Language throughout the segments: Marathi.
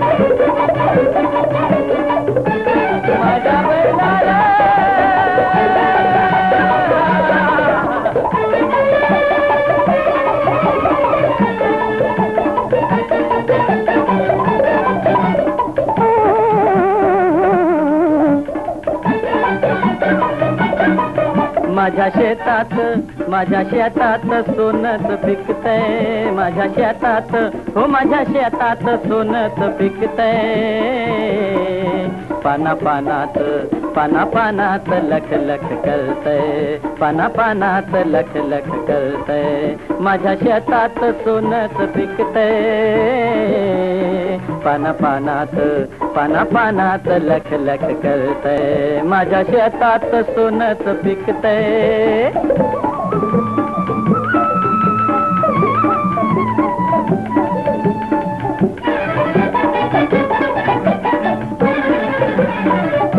माझ्या माझ्या शेतात माझ्या शेतात सोनच पिकतय. माझ्या शेतात हो माझ्या शेतात सोनच पिकतय. पाना पानात पाना पानात लख लख करतय पाना पानात लख लख करतय माझ्या शेतात सोनच पिकतय. पाना पानात पाना पानात लख लख करतय. माझ्या शेतात सोनच पिकतय.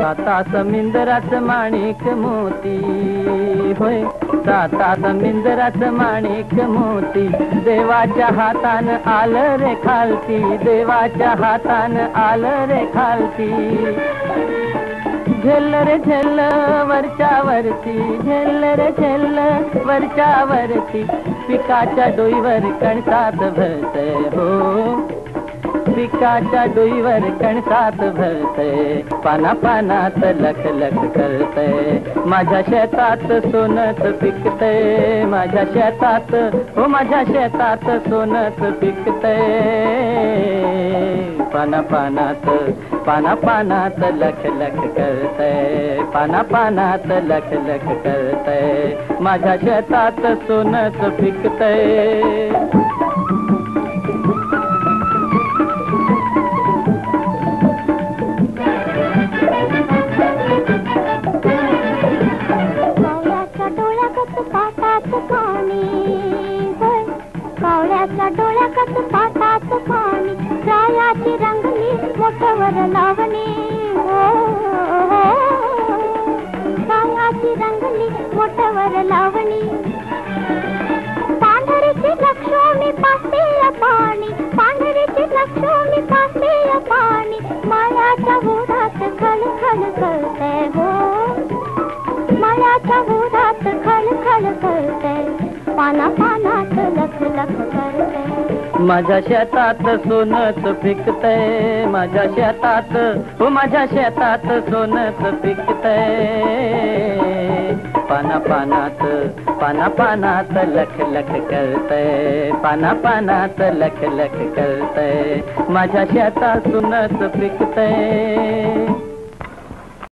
साता समिंदराच माणिक मोती. होय साता समिंदराच माणिक मोती. देवाच्या हातान आलं रे खालती. देवाच्या हातान आलं रे खालती. झेल रे झेल वरच्या वरती. झेल रे झेल वरच्या वरती. पिकाच्या डोईवर कणसात भरते हो. पिकाच्या डोईवर कणसात भरते पाना पानात लख लख करते. माझ्या शेतात सोनच पिकतय माझ्या शेतात हो माझ्या शेतात सोनच पिकतय पाना पानात पाना पानात लख लख करते पाना पानात लख लख करते. माझ्या शेतात सोनच पिकतय पांढरीची लक्ष्मी पाणी मायाच्या बुडात खल खल करते हो मायाच्या बुडात खल खल करते पाना पानात लख लख करते. माझ्या शेतात सोनच पिकतय माझ्या शेतात हो माझ्या शेतात सोनच पिकतय पाना पानात पाना पानात लख लख करतय. पाना पानात लख लख करतय. माझ्या शेतात सुनत पिकतय.